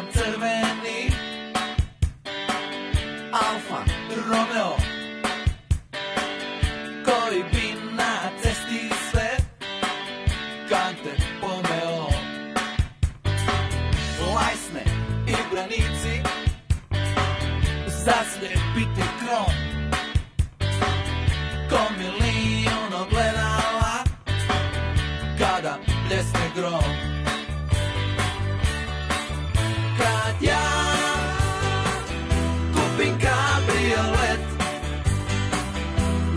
Zagrebljem crveni Alfa Romeo Koji bi na cesti sve Kante pomeo Lajsne i branici Zasljepiti kron Ko milion ogledala Kada pljesne grom.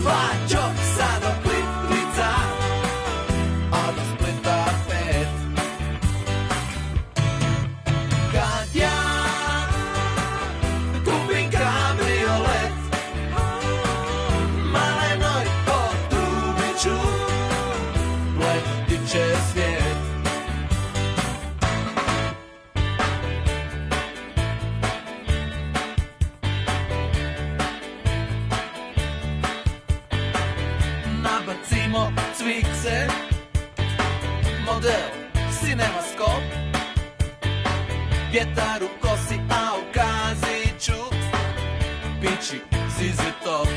Baggio Nabacimo cvikse Model Cinemaskop Vjetar u kosi, a u kaziću. Pići zizi top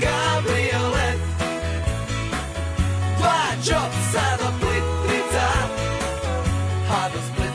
кабриолет Два чопса на плитрица А до сплит